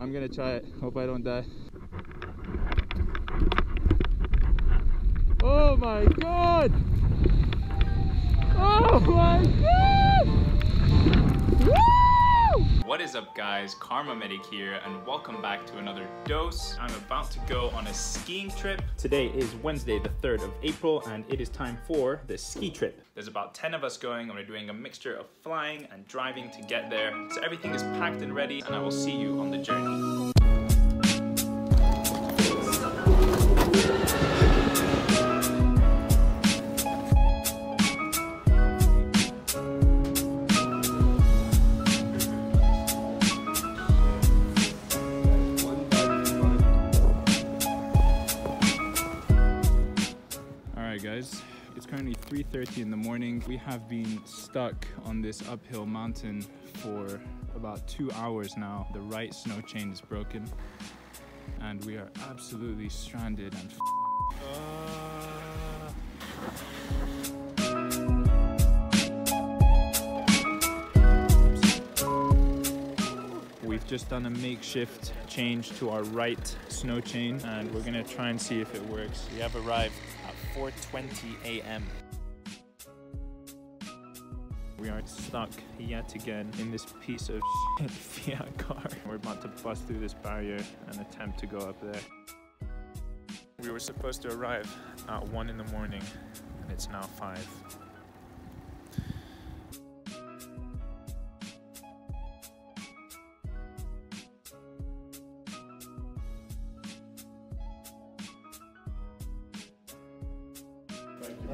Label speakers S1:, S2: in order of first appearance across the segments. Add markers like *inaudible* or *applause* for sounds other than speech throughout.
S1: I'm gonna try it. Hope I don't die. Oh my god! Oh my god!
S2: Is up guys, Kharma Medic here and welcome back to another dose. I'm about to go on a skiing trip. Today is Wednesday the 3rd of April and it is time for the ski trip. There's about 10 of us going and we're doing a mixture of flying and driving to get there. So everything is packed and ready and I will see you on the journey. 3.30 in the morning. We have been stuck on this uphill mountain for about two hours now. The right snow chain is broken and we are absolutely stranded and. We've just done a makeshift change to our right snow chain and we're gonna try and see if it works. We have arrived at 4.20 a.m. We are stuck yet again in this piece of *laughs* shit Fiat car. We're about to bust through this barrier and attempt to go up there. We were supposed to arrive at 1 in the morning and it's now 5.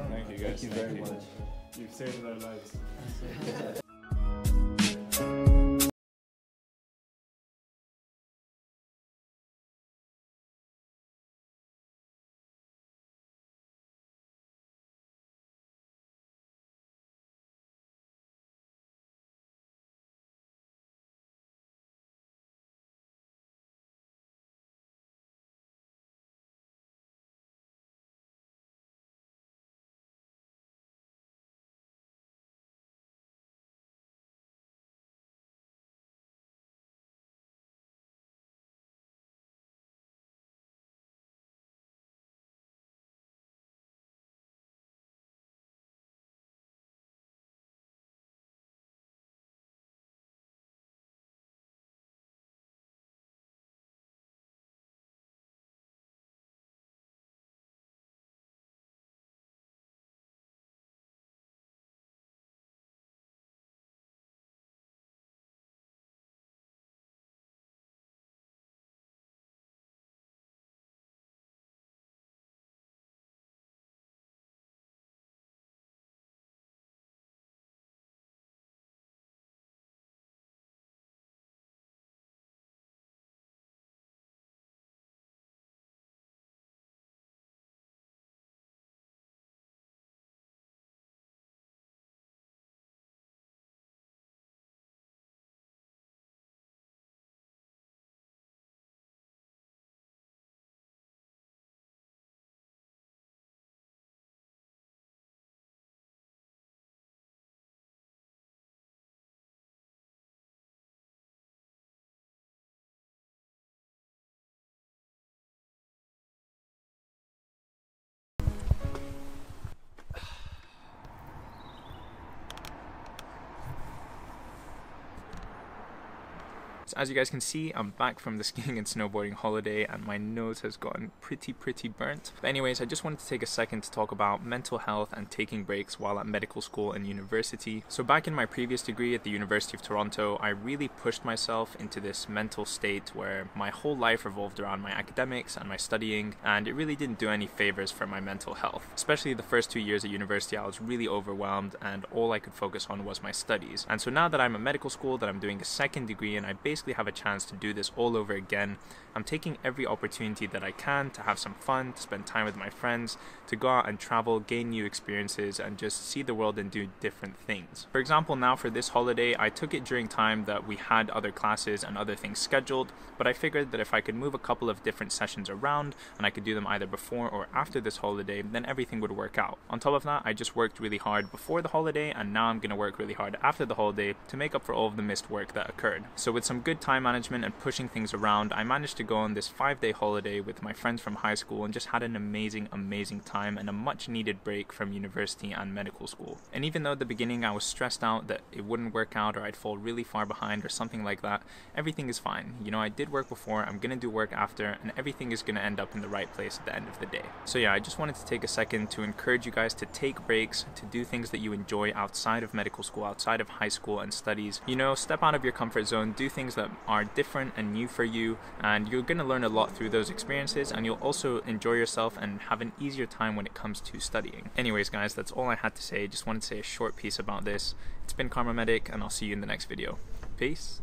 S2: Thank you guys.
S3: Thank you very
S2: Thank you.
S3: much.
S2: You've saved our lives. *laughs* as you guys can see, I'm back from the *laughs* skiing and snowboarding holiday and my nose has gotten pretty, pretty burnt. But anyways, I just wanted to take a second to talk about mental health and taking breaks while at medical school and university. So back in my previous degree at the University of Toronto, I really pushed myself into this mental state where my whole life revolved around my academics and my studying, and it really didn't do any favors for my mental health. Especially the first two years at university, I was really overwhelmed and all I could focus on was my studies. And so now that I'm at medical school, that I'm doing a second degree and I basically have a chance to do this all over again. I'm taking every opportunity that I can to have some fun, to spend time with my friends, to go out and travel, gain new experiences, and just see the world and do different things. For example, now for this holiday, I took it during time that we had other classes and other things scheduled, but I figured that if I could move a couple of different sessions around and I could do them either before or after this holiday, then everything would work out. On top of that, I just worked really hard before the holiday, and now I'm gonna work really hard after the holiday to make up for all of the missed work that occurred. So, with some good good time management and pushing things around, I managed to go on this five day holiday with my friends from high school and just had an amazing, amazing time and a much needed break from university and medical school. And even though at the beginning I was stressed out that it wouldn't work out or I'd fall really far behind or something like that, everything is fine. You know, I did work before, I'm gonna do work after, and everything is gonna end up in the right place at the end of the day. So, yeah, I just wanted to take a second to encourage you guys to take breaks, to do things that you enjoy outside of medical school, outside of high school and studies. You know, step out of your comfort zone, do things that are different and new for you, and you're gonna learn a lot through those experiences, and you'll also enjoy yourself and have an easier time when it comes to studying. Anyways, guys, that's all I had to say. Just wanted to say a short piece about this. It's been Kharma Medic, and I'll see you in the next video. Peace.